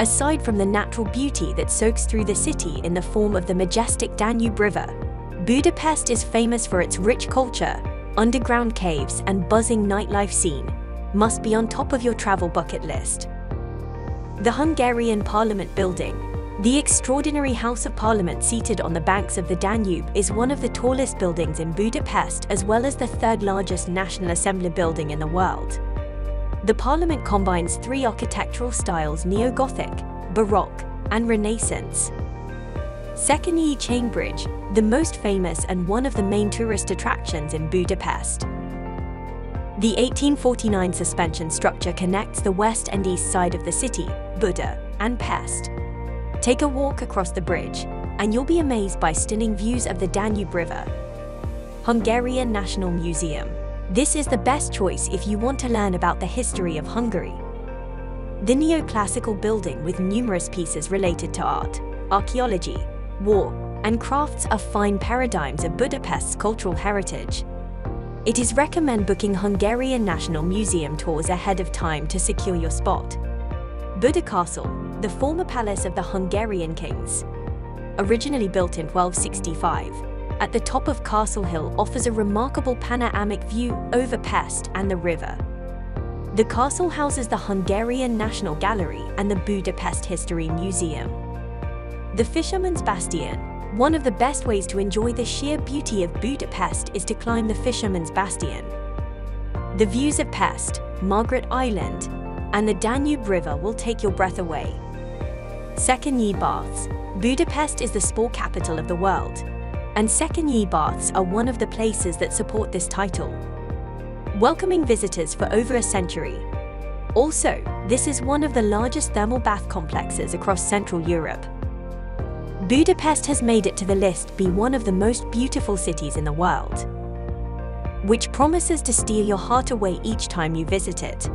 Aside from the natural beauty that soaks through the city in the form of the majestic Danube River, Budapest is famous for its rich culture, underground caves, and buzzing nightlife scene. Must be on top of your travel bucket list. The Hungarian Parliament Building. The extraordinary House of Parliament seated on the banks of the Danube is one of the tallest buildings in Budapest as well as the third largest National Assembly building in the world. The Parliament combines three architectural styles Neo-Gothic, Baroque, and Renaissance. Széchenyi Chain Bridge, the most famous and one of the main tourist attractions in Budapest. The 1849 suspension structure connects the west and east side of the city, Buda, and Pest. Take a walk across the bridge, and you'll be amazed by stunning views of the Danube River. Hungarian National Museum. This is the best choice if you want to learn about the history of Hungary. The neoclassical building with numerous pieces related to art, archaeology, war, and crafts are fine paradigms of Budapest's cultural heritage. It is recommend booking Hungarian National Museum tours ahead of time to secure your spot. Buda Castle, the former palace of the Hungarian kings. Originally built in 1265, at the top of Castle Hill offers a remarkable panoramic view over Pest and the river. The castle houses the Hungarian National Gallery and the Budapest History Museum. The Fisherman's Bastion, one of the best ways to enjoy the sheer beauty of Budapest is to climb the Fisherman's Bastion. The views of Pest, Margaret Island, and the Danube River will take your breath away. Széchenyi Baths. Budapest is the sport capital of the world, and Széchenyi Baths are one of the places that support this title. Welcoming visitors for over a century. Also, this is one of the largest thermal bath complexes across Central Europe. Budapest has made it to the list be one of the most beautiful cities in the world, which promises to steal your heart away each time you visit it.